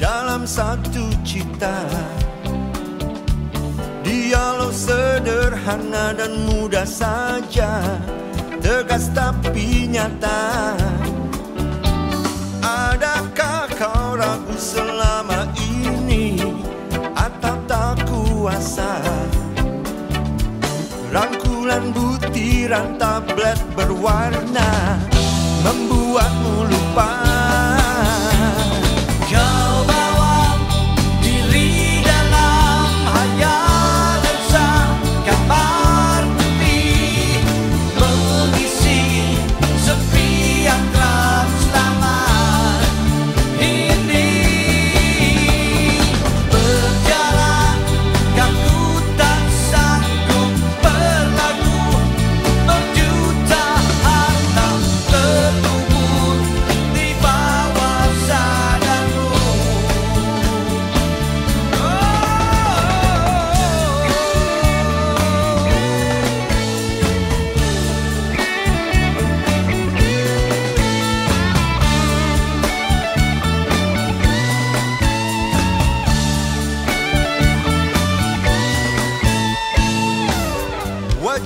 dalam satu cita. Dialog sederhana dan mudah saja Tegas tapi nyata. Adakah kau ragu selama ini Atau tak kuasa? Rangkulan butiran tablet berwarna Membuatmu lupa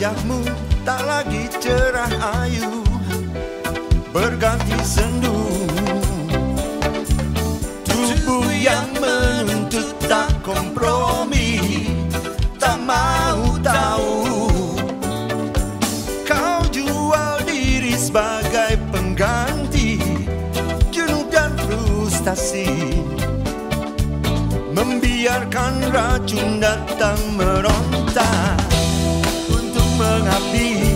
Wajahmu tak lagi cerah ayu. Berganti sendu. Tubuh yang menuntut tak kompromi Tak mau tahu. Kau jual diri sebagai pengganti Jenuh dan frustasi. Membiarkan racun datang meronta mga pili